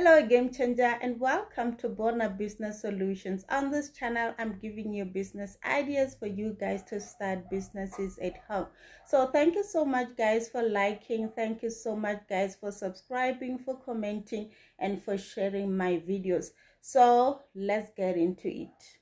Hello, game changer, and welcome to Bona Business Solutions. On this channel, I'm giving you business ideas for you guys to start businesses at home. So, thank you so much, guys, for liking. Thank you so much, guys, for subscribing, for commenting, and for sharing my videos. So, let's get into it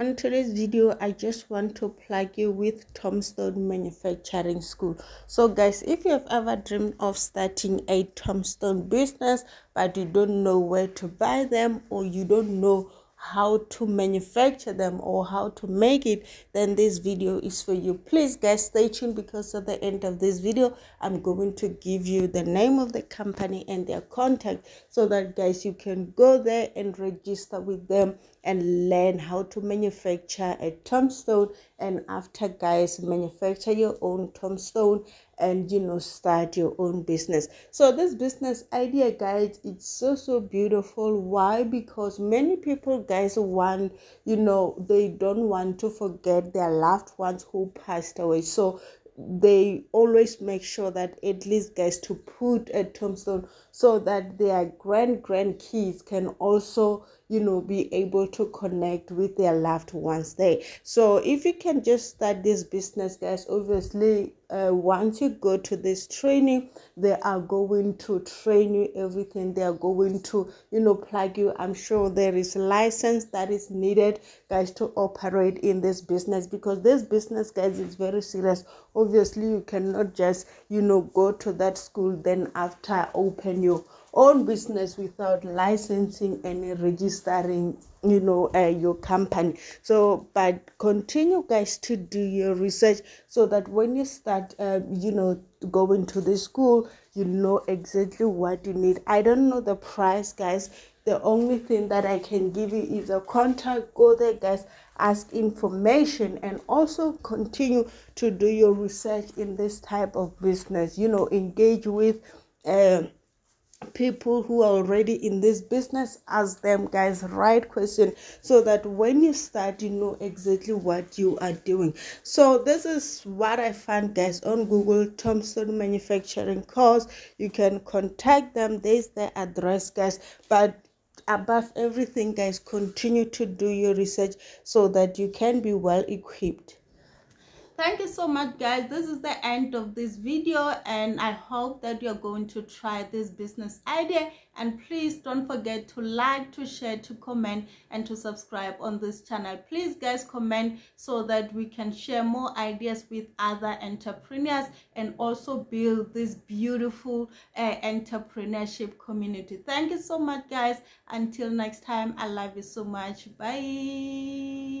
on today's video i just want to plug you with tombstone manufacturing school. So guys if you have ever dreamed of starting a tombstone business but you don't know where to buy them or you don't know how to manufacture them or how to make it then this video is for you. Please guys stay tuned because at the end of this video i'm going to give you the name of the company and their contact so that guys you can go there and register with them and learn how to manufacture a tombstone. And after guys manufacture your own tombstone and you know start your own business. So this business idea guys it's so so beautiful. Why? Because many people guys want you know they don't want to forget their loved ones who passed away. So they always make sure that at least guys to put a tombstone so that their grand grandkids can also you know be able to connect with their loved ones there. So if you can just start this business guys obviously uh, once you go to this training they are going to train you everything. They are going to you know plug you. I'm sure there is license that is needed guys to operate in this business because this business guys is very serious. Obviously you cannot just you know go to that school then after open your own business without licensing and registering you know uh, your company. So but continue guys to do your research so that when you start uh, you know going to the school you know exactly what you need. I don't know the price guys. The only thing that i can give you is a contact. Go there guys. Ask information and also continue to do your research in this type of business. You know engage with uh, people who are already in this business ask them guys right question so that when you start you know exactly what you are doing. So this is what i found guys on google tombstone manufacturing course. You can contact them. There's the address guys. But above everything guys continue to do your research so that you can be well equipped thank you so much guys. This is the end of this video and i hope that you're going to try this business idea. And please don't forget to like to share to comment and to subscribe on this channel. Please guys comment so that we can share more ideas with other entrepreneurs and also build this beautiful uh, entrepreneurship community. Thank you so much guys. Until next time i love you so much. Bye